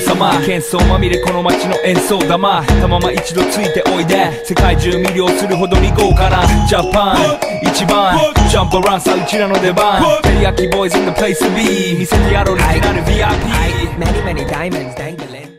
玉喧騒まみれこの街の演奏玉。たまま一度ついておいで。世界中魅了するほどに豪華なジャパン。一番。ジャンプランさうちらの出番。テリヤキボーイズ in the place to be 見せてやろう。にジナル VIP Many many diamonds dangling.